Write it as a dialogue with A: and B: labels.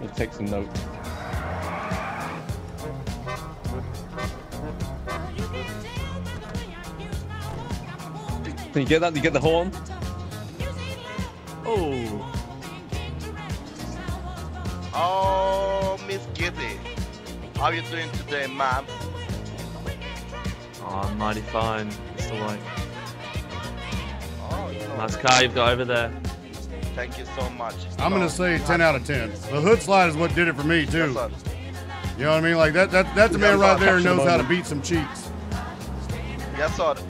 A: Let me take some notes. Can you get that? You get the horn?
B: Oh.
C: Oh, Miss Gizzy. How are you doing today, ma'am?
B: Oh, I'm mighty fine. Mr. White.
C: Oh, no.
B: Nice car you've got over there.
C: Thank you so much.
D: I'm gonna say 10 out of 10. The hood slide is what did it for me too. You know what I mean? Like that that that's a man right there who knows how to beat some cheeks.
C: Yes, sir.